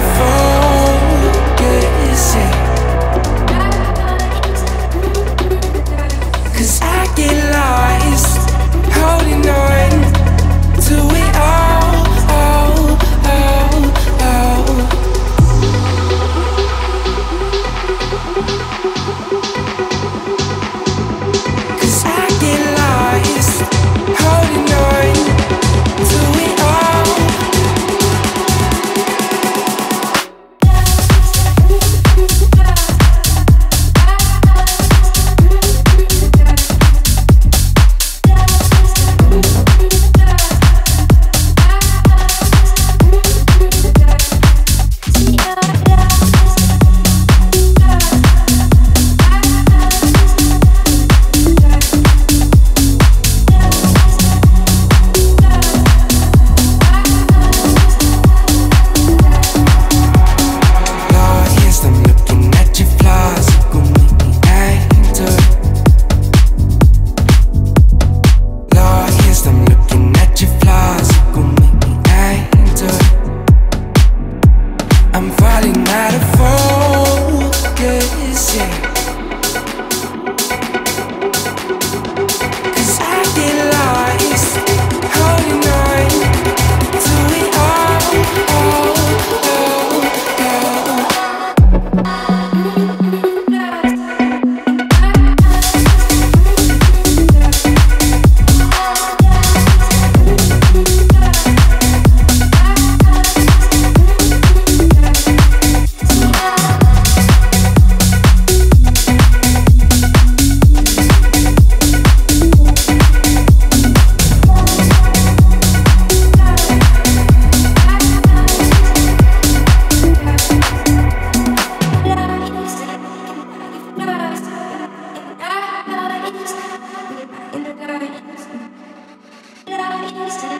for I'm falling out of focus, yeah. In